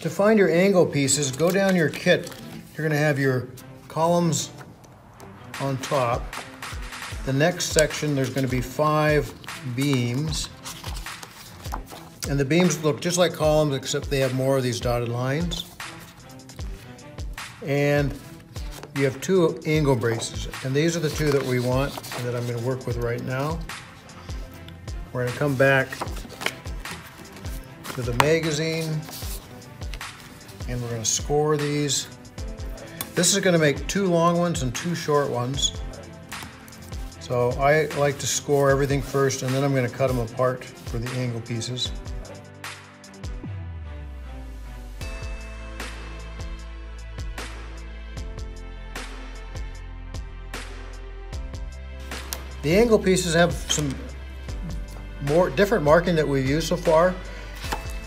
To find your angle pieces, go down your kit. You're gonna have your columns on top. The next section, there's gonna be five beams. And the beams look just like columns, except they have more of these dotted lines. And you have two angle braces, and these are the two that we want and that I'm gonna work with right now. We're gonna come back to the magazine, and we're gonna score these. This is gonna make two long ones and two short ones. So I like to score everything first, and then I'm gonna cut them apart for the angle pieces. The angle pieces have some more different marking that we've used so far.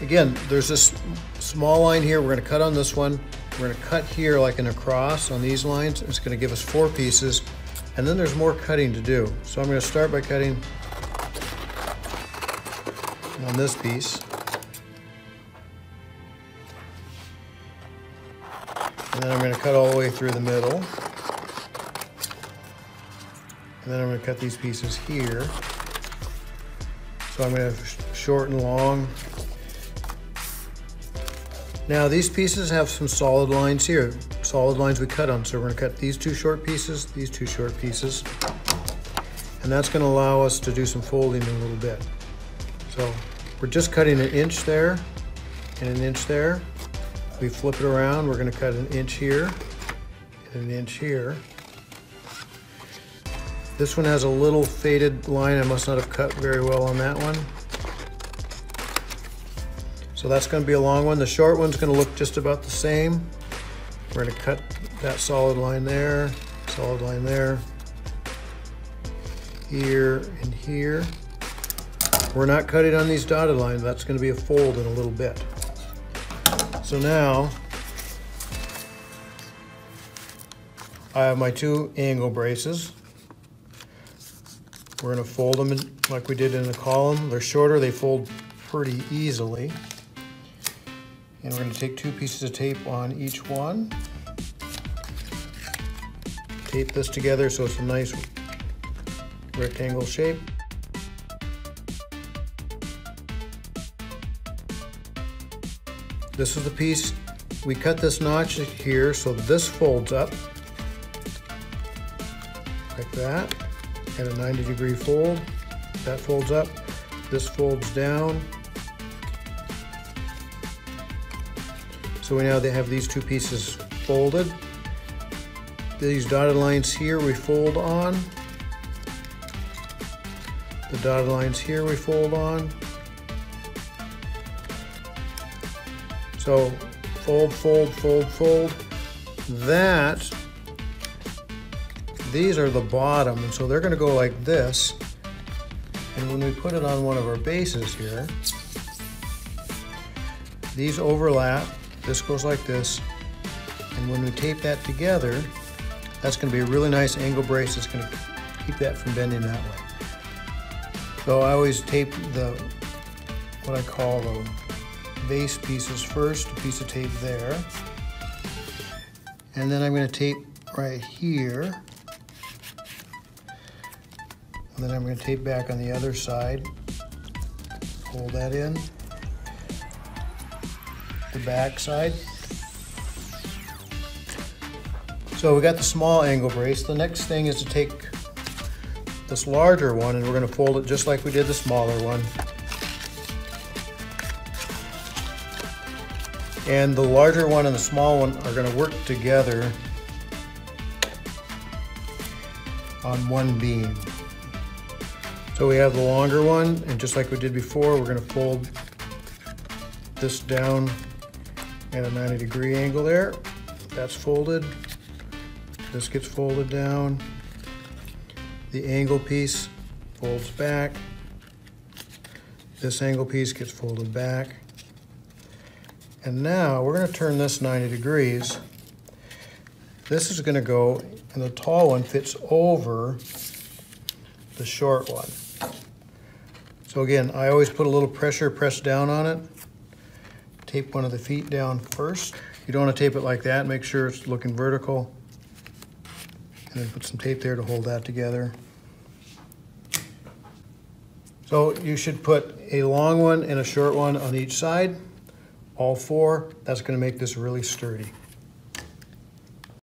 Again, there's this small line here. We're gonna cut on this one. We're gonna cut here like an across on these lines. It's gonna give us four pieces. And then there's more cutting to do. So I'm gonna start by cutting on this piece. And then I'm gonna cut all the way through the middle. And then I'm gonna cut these pieces here. So I'm gonna short and long. Now these pieces have some solid lines here, solid lines we cut on. So we're gonna cut these two short pieces, these two short pieces. And that's gonna allow us to do some folding in a little bit. So we're just cutting an inch there and an inch there. We flip it around, we're gonna cut an inch here and an inch here. This one has a little faded line. I must not have cut very well on that one. So that's gonna be a long one. The short one's gonna look just about the same. We're gonna cut that solid line there, solid line there, here and here. We're not cutting on these dotted lines. That's gonna be a fold in a little bit. So now, I have my two angle braces. We're gonna fold them in, like we did in the column. They're shorter, they fold pretty easily. And we're gonna take two pieces of tape on each one. Tape this together so it's a nice rectangle shape. This is the piece, we cut this notch here so this folds up like that and a 90 degree fold. That folds up, this folds down. So now they have these two pieces folded. These dotted lines here we fold on. The dotted lines here we fold on. So fold, fold, fold, fold. That these are the bottom, and so they're gonna go like this. And when we put it on one of our bases here, these overlap, this goes like this, and when we tape that together, that's gonna be a really nice angle brace that's gonna keep that from bending that way. So I always tape the, what I call the base pieces first, a piece of tape there. And then I'm gonna tape right here and then I'm going to tape back on the other side. Pull that in. The back side. So we got the small angle brace. The next thing is to take this larger one and we're going to fold it just like we did the smaller one. And the larger one and the small one are going to work together on one beam. So we have the longer one, and just like we did before, we're gonna fold this down at a 90 degree angle there. That's folded. This gets folded down. The angle piece folds back. This angle piece gets folded back. And now we're gonna turn this 90 degrees. This is gonna go, and the tall one fits over the short one. So again, I always put a little pressure, press down on it, tape one of the feet down first. You don't want to tape it like that, make sure it's looking vertical. And then put some tape there to hold that together. So you should put a long one and a short one on each side, all four. That's gonna make this really sturdy.